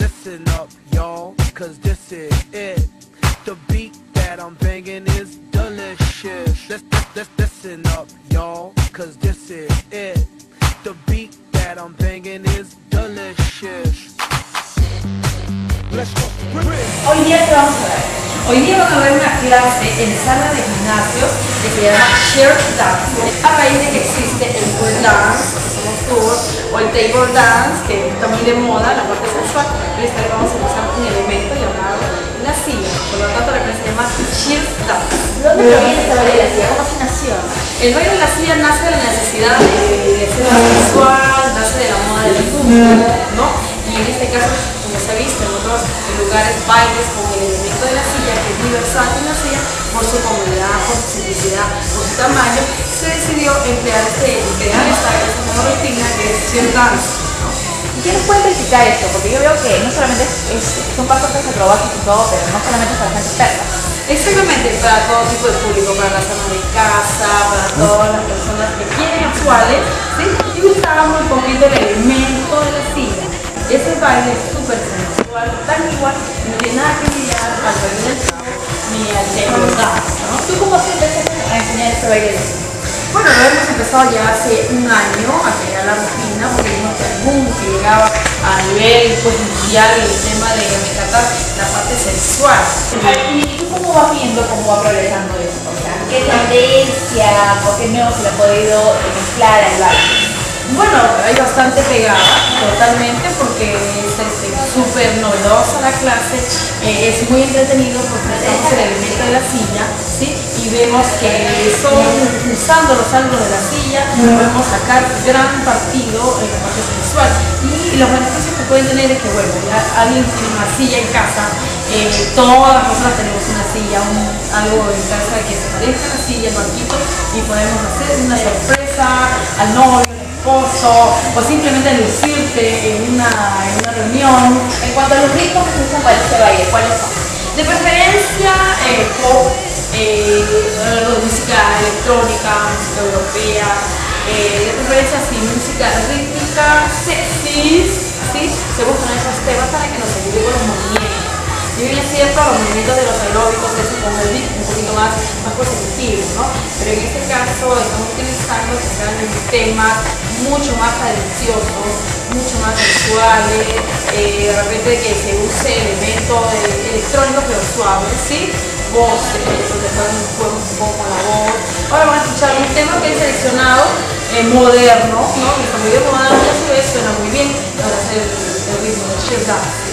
Listen up, y'all, cause this is it. The beat that I'm banging is delicious. Listen up, y'all, cause this is it. The beat that I'm banging is delicious. Hoy día ¿qué vamos a ver? Hoy día van a ver una clase en sala de gimnasio que se llama Shared Dance. A raíz de que existe el pole dance, o el table dance, que está muy de moda, la parte sexual, esta vez vamos a usar un elemento llamado la silla. Por lo tanto, la clase se llama Shared Dance. ¿De dónde proviene esta baile de la silla? ¿Cómo así nació? El baile de la silla nace de la necesidad de, ser sexual, nace de la moda del fútbol, ¿no? Y en este caso, como se ha visto en otros lugares, bailes con el elemento de la silla, que es muy versátil la silla, por su comodidad, por su simplicidad, por su tamaño, se decidió emplear este, crear esta, esta nueva rutina que es Cheer Dance. ¿no? ¿Y quién nos puede practicar esto? Porque yo veo que no solamente es, es- son pasos acrobáticos y todo, pero no solamente es para gente experta. Exactamente, para todo tipo de público, para las amas de casa, para todas las personas que quieren actuales, ¿sí? Y usamos un poquito el elemento de la silla. Ese baile es súper sensual, tan igual, no tiene nada que mirar al baile del ni al dance, ¿no? ¿Tú cómo siempre a enseñar este baile empezado ya hace un año a crear la rutina porque vimos que el que llegaba a nivel pues, mundial el tema de rescatar la parte sensual. ¿Y tú cómo vas viendo cómo va progresando esto? O sea, ¿qué tendencia o qué nuevo se le ha podido mezclar al baile? Bueno, hay bastante pegada, totalmente, porque es este, súper novedosa la clase, eh, es muy entretenido porque usamos el elemento de la silla, ¿sí? Y vemos que son, usando los ángulos de la silla, podemos sacar gran partido en la parte sensual. Y los beneficios que pueden tener es que, bueno, ya alguien tiene una silla en casa, eh, todas las personas tenemos una silla, un- algo en casa que se parezca a la silla, el banquito, y podemos hacer una sorpresa al novio, al esposo, o simplemente lucirte en una, en una reunión. En cuanto a los ritmos que se usan para este baile, ¿cuáles son? De preferencia, eh, pop, eh, música electrónica, música europea, eh, de preferencia sí, música rítmica, sexy, ¿sí? Se buscan esos temas para que nos ayude con los movimientos. Yo ya a los movimientos de los aeróbicos, eso con el beat un poquito más, más positivos, ¿no? Pero en este caso estamos utilizando realmente temas mucho más cadenciosos, mucho más sensuales, eh, de repente que se use elementos eh, electrónicos pero suaves, ¿sí? Voces, pueden jugar un poco la voz. Ahora van a escuchar un tema que he seleccionado eh, moderno, ¿no? Que está muy de moda y a su vez suena muy bien para hacer el, el ritmo de Shirt Dance.